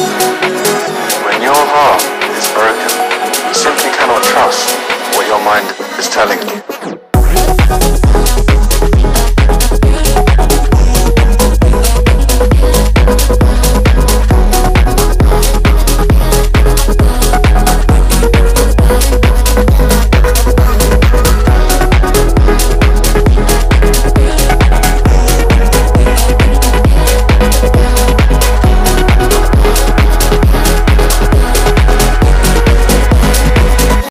When your heart is broken, you simply cannot trust what your mind is telling you.